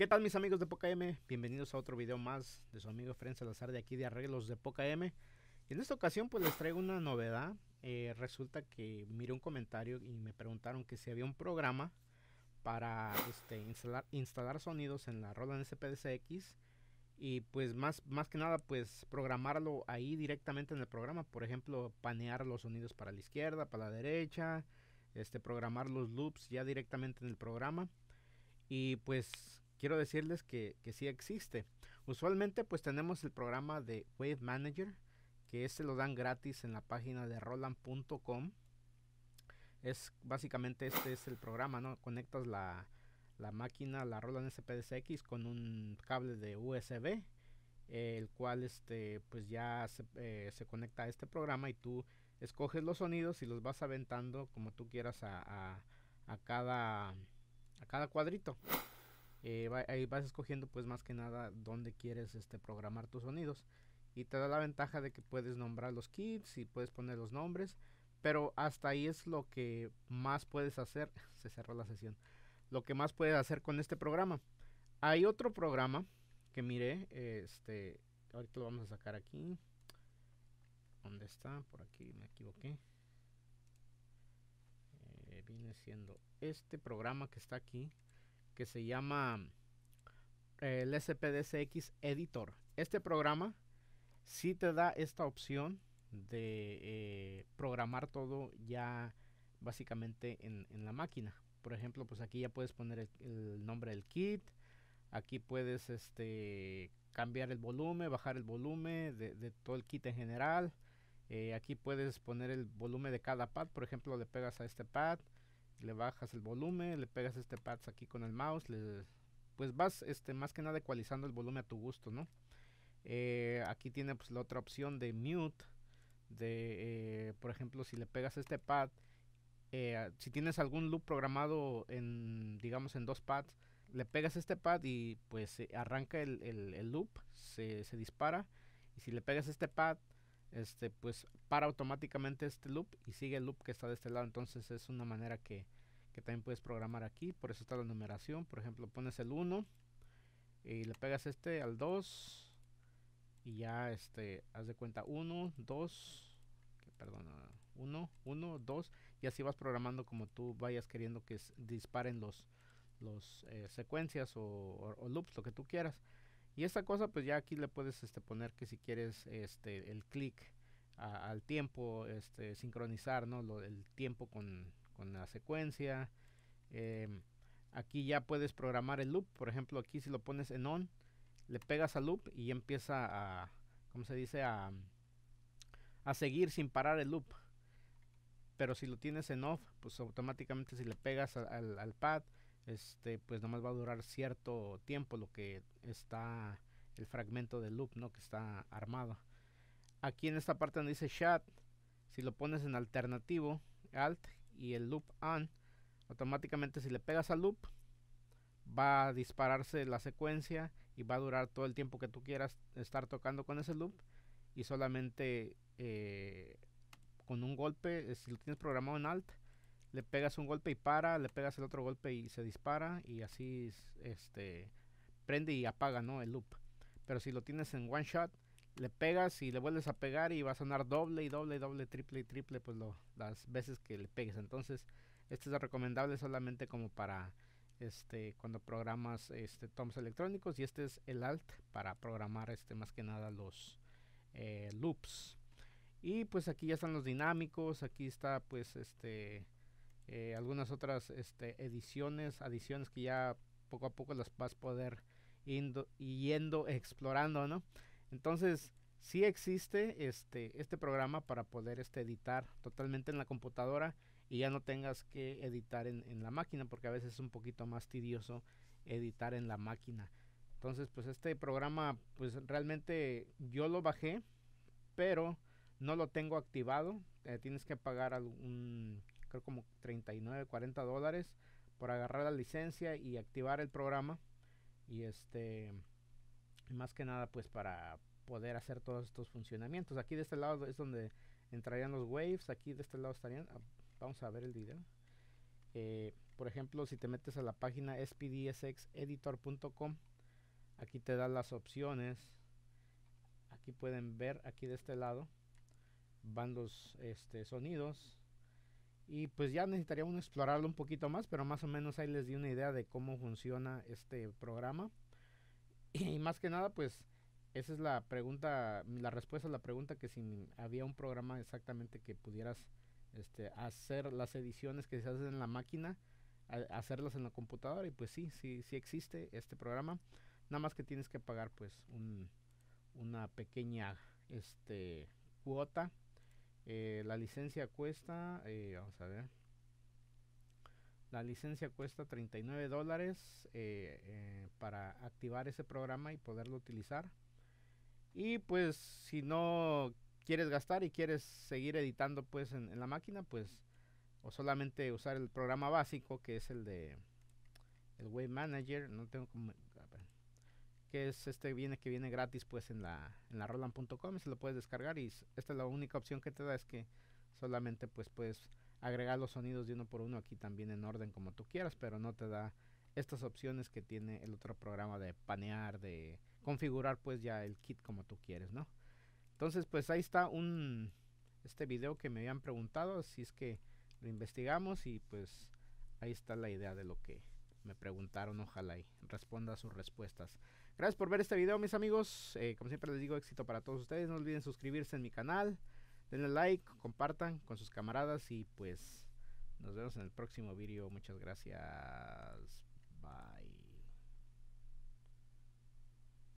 ¿Qué tal mis amigos de Poca M? Bienvenidos a otro video más de su amigo Fren Salazar de aquí de Arreglos de Poca M. En esta ocasión pues les traigo una novedad. Eh, resulta que miré un comentario y me preguntaron que si había un programa para este, instalar, instalar sonidos en la Roland SPDCX y pues más, más que nada pues programarlo ahí directamente en el programa. Por ejemplo, panear los sonidos para la izquierda, para la derecha, este, programar los loops ya directamente en el programa. Y pues quiero decirles que, que sí existe. Usualmente pues tenemos el programa de Wave Manager, que se lo dan gratis en la página de roland.com. Es básicamente este es el programa, ¿no? Conectas la, la máquina, la Roland SPDCX con un cable de USB, el cual este pues ya se, eh, se, conecta a este programa y tú escoges los sonidos y los vas aventando como tú quieras a, a cada a cada cuadrito. Eh, ahí vas escogiendo pues más que nada dónde quieres este programar tus sonidos. Y te da la ventaja de que puedes nombrar los kits y puedes poner los nombres pero hasta ahí es lo que más puedes hacer. Se cerró la sesión. Lo que más puedes hacer con este programa. Hay otro programa que miré este ahorita lo vamos a sacar aquí. Dónde está por aquí me equivoqué. Eh, viene siendo este programa que está aquí que se llama eh, el SPDCX Editor. Este programa sí te da esta opción de eh, programar todo ya básicamente en, en, la máquina. Por ejemplo, pues aquí ya puedes poner el, nombre del kit. Aquí puedes este cambiar el volumen, bajar el volumen de, de todo el kit en general. Eh, aquí puedes poner el volumen de cada pad. Por ejemplo, le pegas a este pad le bajas el volumen, le pegas este pads aquí con el mouse, le, pues vas este más que nada ecualizando el volumen a tu gusto, ¿no? Eh, aquí tiene pues la otra opción de mute, de eh, por ejemplo si le pegas este pad, eh, si tienes algún loop programado en digamos en dos pads, le pegas este pad y pues arranca el, el, el loop, se, se dispara y si le pegas este pad este pues para automáticamente este loop y sigue el loop que está de este lado. Entonces es una manera que, que también puedes programar aquí. Por eso está la numeración. Por ejemplo pones el 1 y le pegas este al 2 y ya este haz de cuenta 1 2 perdón 1 1 2 y así vas programando como tú vayas queriendo que disparen los los eh, secuencias o, o loops lo que tú quieras y esta cosa pues ya aquí le puedes este, poner que si quieres este, el clic al tiempo, este, sincronizar ¿no? El tiempo con, con la secuencia. Eh, aquí ya puedes programar el loop. Por ejemplo aquí si lo pones en on, le pegas al loop y empieza a, ¿cómo se dice? A, a seguir sin parar el loop. Pero si lo tienes en off, pues automáticamente si le pegas al, al pad, este pues nomás va a durar cierto tiempo lo que está el fragmento del loop no que está armado. Aquí en esta parte donde dice chat si lo pones en alternativo alt y el loop on automáticamente si le pegas al loop va a dispararse la secuencia y va a durar todo el tiempo que tú quieras estar tocando con ese loop y solamente eh, con un golpe si lo tienes programado en alt le pegas un golpe y para, le pegas el otro golpe y se dispara y así este prende y apaga, ¿no? El loop. Pero si lo tienes en one shot, le pegas y le vuelves a pegar y va a sonar doble y doble doble, triple y triple, pues lo, las veces que le pegues. Entonces, este es recomendable solamente como para este cuando programas este toms electrónicos y este es el alt para programar este más que nada los eh, loops. Y pues aquí ya están los dinámicos, aquí está pues este eh, algunas otras este, ediciones, adiciones que ya poco a poco las vas a poder indo, yendo explorando, ¿no? Entonces, sí existe este, este programa para poder este, editar totalmente en la computadora y ya no tengas que editar en, en la máquina porque a veces es un poquito más tedioso editar en la máquina. Entonces, pues este programa, pues realmente yo lo bajé, pero no lo tengo activado. Eh, tienes que pagar algún creo como 39, 40 dólares por agarrar la licencia y activar el programa. Y este, más que nada, pues para poder hacer todos estos funcionamientos. Aquí de este lado es donde entrarían los waves. Aquí de este lado estarían. Ah, vamos a ver el video. Eh, por ejemplo, si te metes a la página spdsxeditor.com, aquí te da las opciones. Aquí pueden ver, aquí de este lado, van los este, sonidos. Y pues ya necesitaría uno explorarlo un poquito más, pero más o menos ahí les di una idea de cómo funciona este programa. Y más que nada, pues esa es la pregunta, la respuesta a la pregunta que si había un programa exactamente que pudieras este, hacer las ediciones que se hacen en la máquina, hacerlas en la computadora y pues sí, sí, sí existe este programa. Nada más que tienes que pagar pues un, una pequeña este, cuota. Eh, la licencia cuesta, eh, vamos a ver, la licencia cuesta 39 dólares eh, para activar ese programa y poderlo utilizar. Y pues si no quieres gastar y quieres seguir editando pues en, la máquina, pues o solamente usar el programa básico que es el de el Web Manager, no tengo como que es este viene que viene gratis pues en la en la roland.com, se lo puedes descargar y esta es la única opción que te da es que solamente pues puedes agregar los sonidos de uno por uno aquí también en orden como tú quieras, pero no te da estas opciones que tiene el otro programa de panear, de configurar pues ya el kit como tú quieres, ¿no? Entonces pues ahí está un este video que me habían preguntado, así es que lo investigamos y pues ahí está la idea de lo que me preguntaron, ojalá y responda a sus respuestas. Gracias por ver este video mis amigos, eh, como siempre les digo éxito para todos ustedes, no olviden suscribirse en mi canal, denle like, compartan con sus camaradas y pues nos vemos en el próximo video, muchas gracias.